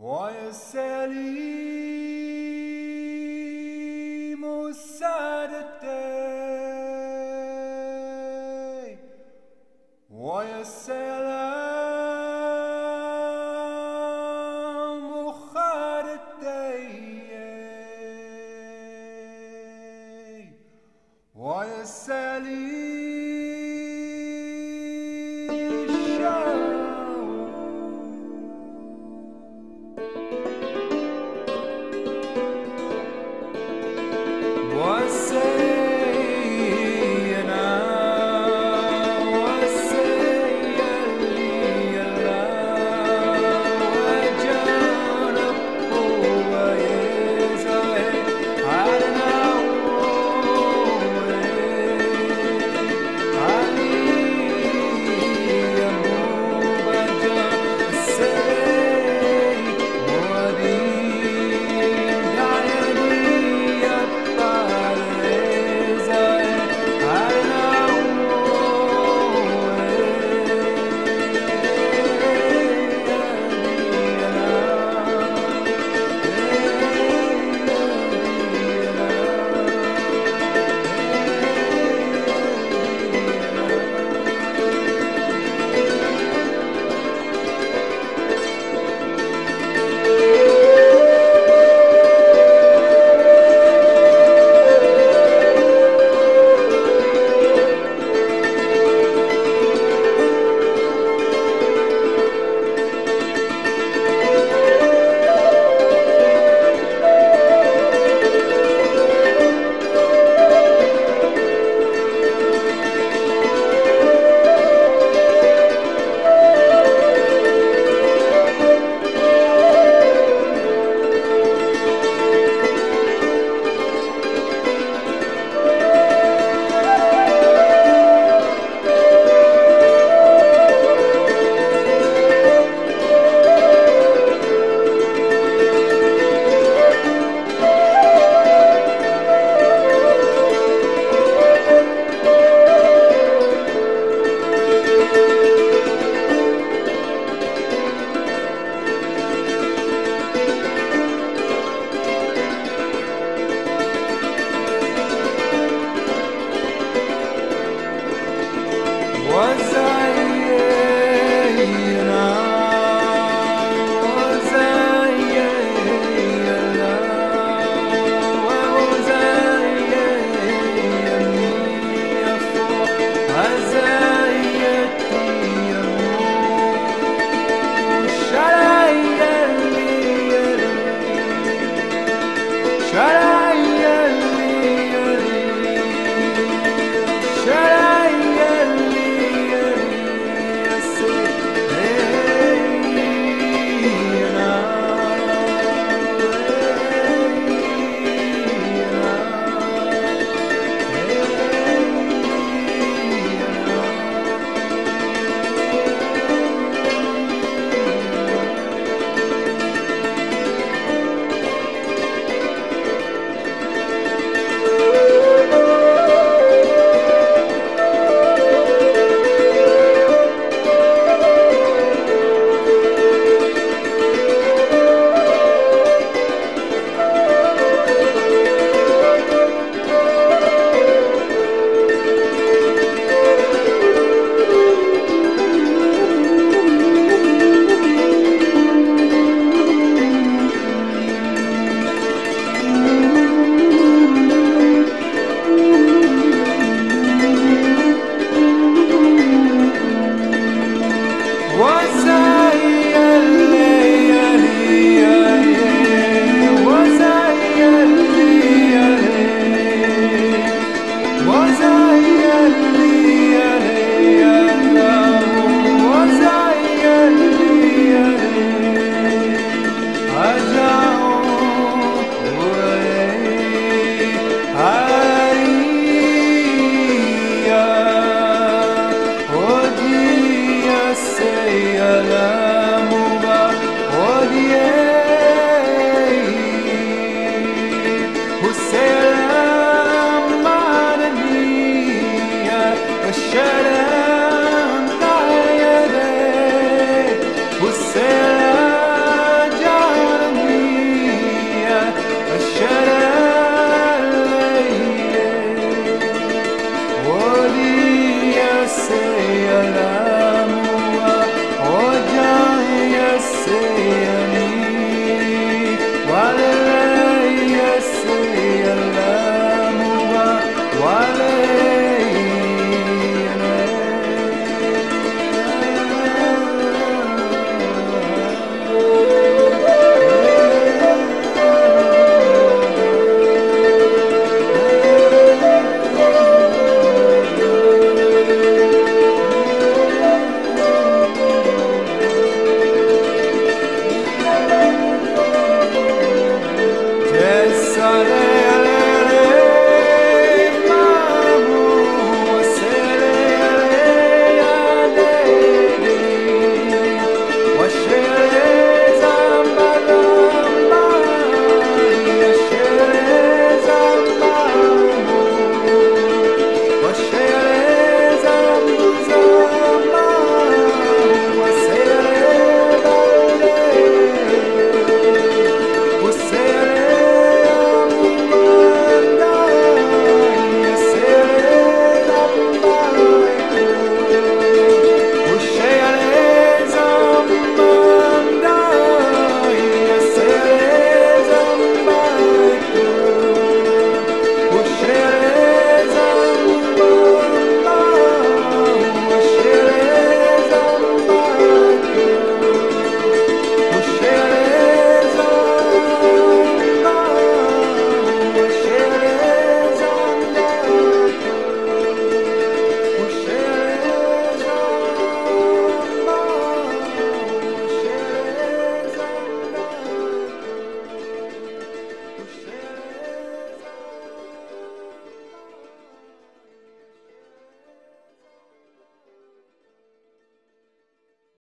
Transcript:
Why is Sally?